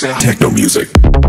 sound. techno music.